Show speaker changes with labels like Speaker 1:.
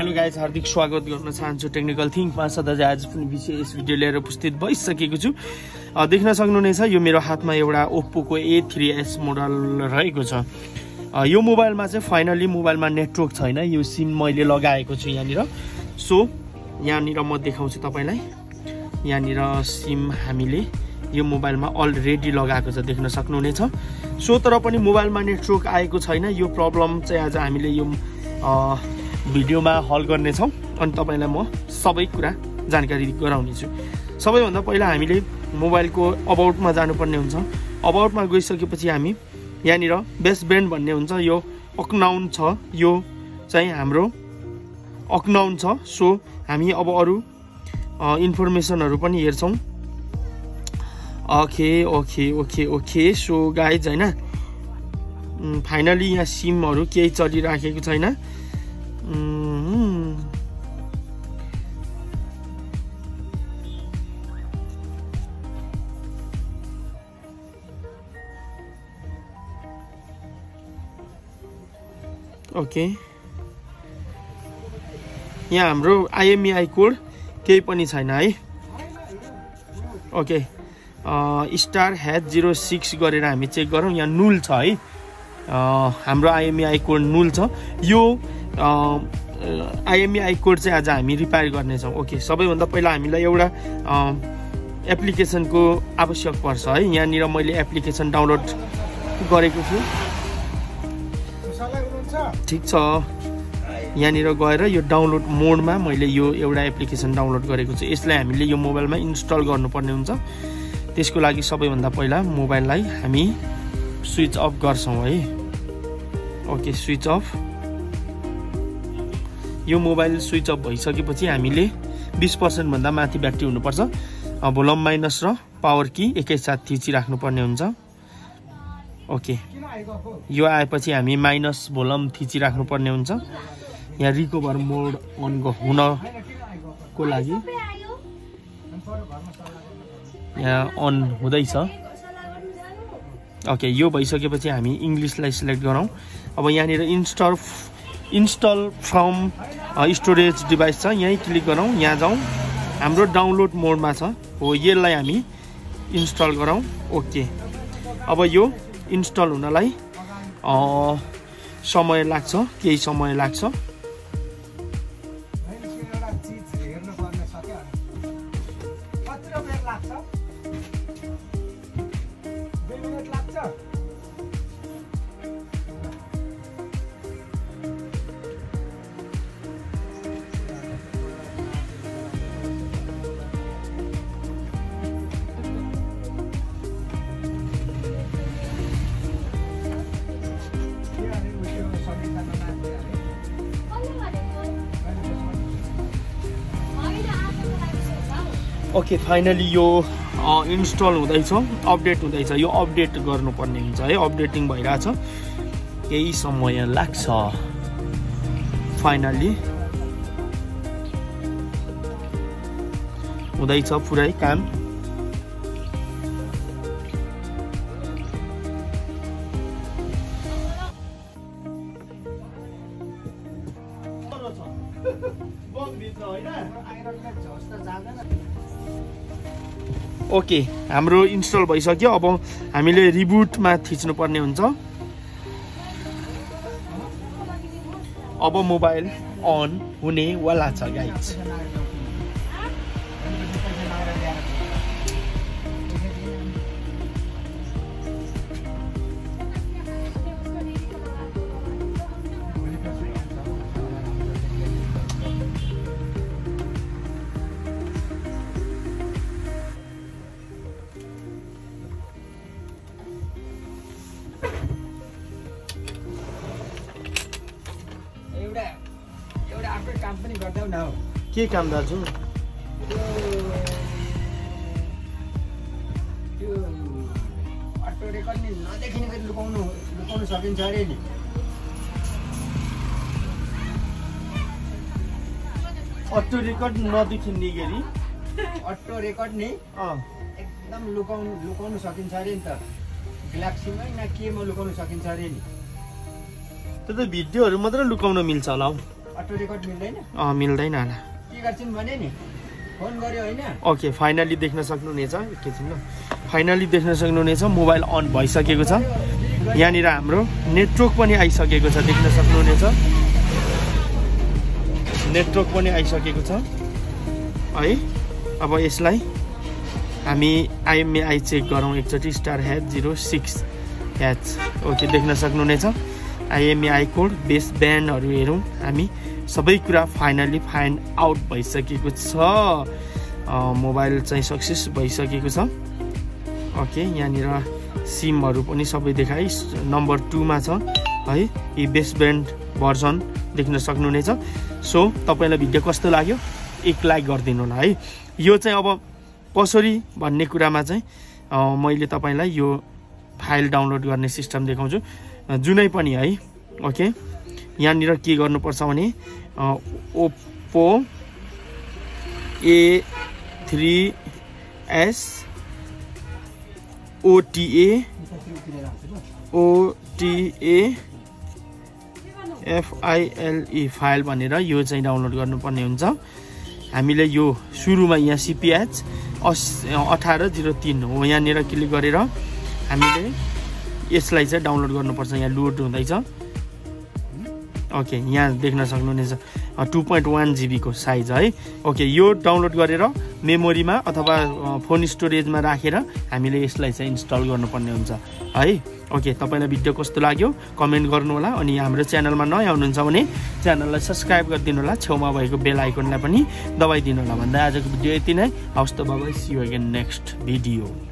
Speaker 1: Hello guys हार्दिक स्वागत गर्न चाहन्छु टेक्निकल थिङ्कमा सदा चाहिँ आज पनि विशेष भिडियो लिएर उपस्थित भइसकेको छु। देख्न सक्नुहुनेछ यो मेरो हातमा एउटा ओप्पोको ए थ्री एस मोडल रहेको छ। यो मोबाइलमा चाहिँ फाइनली मोबाइलमा नेटवर्क छैन। यो सिम मैले लगाएको छु यहाँनिर। सो यहाँनिर म देखाउँछु तपाईँलाई। यहाँनिर सिम हामीले यो मोबाइलमा अलरेडी लगाएको छ देख्न सक्नुहुनेछ। सो तर पनि मोबाइलमा नेटवर्क आएको छैन। यो प्रब्लम चाहिँ आज हामीले यो भिडियोमा हल गर्नेछौँ। अनि तपाईँलाई म सबै कुरा जानकारी गराउनेछु। सबैभन्दा पहिला हामीले मोबाइलको अबाउटमा जानुपर्ने हुन्छ। अबाउटमा गइसकेपछि हामी यहाँनिर बेस्ट ब्रेन्ड भन्ने हुन्छ। यो अकनाउन छ। यो चाहिँ हाम्रो अकनाउन छ। सो हामी अब अरू इन्फर्मेसनहरू पनि हेर्छौँ। Okay okay okay okay. So guys होइन? फाइनली यहाँ सिमहरू केही चलिराखेको छैन। ओके यहाँ हाम्रो आइएमइआई कोड केही पनि छैन है। Okay star hash zero six गरेर हामी चेक गरौँ। यहाँ नुल छ है। हाम्रो आइएमइआई कोड नुल छ। यो आइएमइआई कोड चाहिँ आज हामी रिपेयर गर्नेछौँ। ओके सबैभन्दा पहिला हामीलाई एउटा एप्लिकेसनको आवश्यक पर्छ है। यहाँनिर मैले एप्लिकेसन डाउनलोड गरेको छु। ठिक छ। यहाँनिर गएर यो डाउनलोड मोडमा मैले यो एउटा एप्लिकेसन डाउनलोड गरेको छु। यसलाई हामीले यो मोबाइलमा इन्स्टल गर्नुपर्ने हुन्छ। त्यसको लागि सबैभन्दा पहिला मोबाइललाई हामी स्विच अफ गर्छौँ है। Okay switch off. यो मोबाइल स्विच अफ भइसकेपछि हामीले बिस पर्सेन्टभन्दा माथि ब्याट्री हुनुपर्छ। भोलम माइनस र पावर कि एकैसाथ थिचिराख्नुपर्ने हुन्छ। ओके। यो आएपछि हामी माइनस भोलम थिचिराख्नुपर्ने हुन्छ। यहाँ रिकभर मोड अन हुनको लागि। यहाँ अन हुँदैछ। ओके यो भइसकेपछि हामी इङ्ग्लिसलाई सिलेक्ट गरौँ। अब यहाँनिर install install from storage device छ। यहीँ क्लिक गरौँ यहाँ जाउँ। हाम्रो डाउनलोड मोडमा छ। हो यसलाई हामी इन्स्टल गरौँ। ओके। अब यो इन्स्टल हुनलाई समय लाग्छ केही समय लाग्छ।
Speaker 2: लाग्छ।
Speaker 1: ओके फाइनली यो इन्स्टल हुँदैछ अपडेट हुँदैछ। यो अपडेट गर्नुपर्ने हुन्छ है? अपडेटिङ भइरहेछ। केही समय लाग्छ। फाइनली हुँदैछ पुरै काम।
Speaker 2: जाँदैन।
Speaker 1: ओके हाम्रो इन्स्टल भइसक्यो। अब हामीले रिबुटमा थिच्नुपर्ने हुन्छ। अब मोबाइल अन हुनेवाला छ गाइज के काम दाजु
Speaker 2: त्यो अटो रेकर्ड नि नदेखिने गरी लुकाउनु लुकाउनु सकिन्छ अरे नि
Speaker 1: अटो रेकर्ड नदेखिने गरी
Speaker 2: अटो रेकर्ड नि एकदम लुकाउनु लुकाउनु सकिन्छ अरे नि त ग्यालेक्सीमै न केमा लुकाउनु सकिन्छ अरे नि
Speaker 1: त्यो त भिडियोहरू मात्रै लुकाउन मिल्छ होला हौ
Speaker 2: अटो रेकर्ड मिल्दैन?
Speaker 1: अँ मिल्दैन होला।
Speaker 2: के गर्छन् भने नि फोन गर्यो होइन।
Speaker 1: ओके फाइनली देख्न सक्नुहुनेछ एकैछिन ल फाइनली देख्न सक्नुहुनेछ मोबाइल अन भइसकेको छ। यहाँनिर हाम्रो नेटवर्क पनि आइसकेको छ। देख्न सक्नुहुनेछ नेटवर्क पनि आइसकेको छ। है अब यसलाई हामी आइएमएआई चेक गरौँ। एकचोटि स्टार ह्याच जिरो सिक्स ह्याच। ओके देख्न सक्नुहुनेछ आइएमएआई कोड बेस ब्यान्डहरू हेरौँ हामी। सबै कुरा फाइनली फाइन्ड आउट भइसकेको छ। मोबाइल चाहिँ सक्सेस भइसकेको छ। ओके यहाँनिर सिमहरू पनि सबै देखाइ नम्बर टूमा छ। है यी बेस ब्यान्ड भर्जन देख्न सक्नुहुनेछ। सो तपाईँलाई भिडियो कस्तो लाग्यो? एक लाइक गरिदिनु होला है। यो चाहिँ अब कसरी भन्ने कुरामा चाहिँ मैले तपाईँलाई यो फाइल डाउनलोड गर्ने सिस्टम देखाउँछु। जुनै पनि है ओके? यहाँनिर के गर्नुपर्छ भने Oppo A three S OTA OTA F I L E file भनेर यो चाहिँ डाउनलोड गर्नुपर्ने हुन्छ। हामीले यो सुरुमा यहाँ सिपिएच अस अठार जिरो तिन हो यहाँनिर क्लिक गरेर हामीले यसलाई चाहिँ डाउनलोड गर्नुपर्छ यहाँ लोड हुँदैछ। ओके यहाँ देख्न सक्नुहुनेछ टु पोइन्ट वान जिबीको साइज है। ओके यो डाउनलोड गरेर मेमोरीमा अथवा फोन स्टोरेजमा राखेर हामीले यसलाई चाहिँ इन्स्टल गर्नुपर्ने हुन्छ है। ओके तपाईँलाई भिडियो कस्तो लाग्यो कमेन्ट गर्नु होला अनि हाम्रो च्यानलमा नयाँ हुनुहुन्छ भने च्यानललाई सब्सक्राइब गरिदिनु होला छेउमा भएको बेल आइकनलाई पनि दबाइदिनु होला भन्दा आजको भिडियो यति नै। हवस् त बाबा see you again next video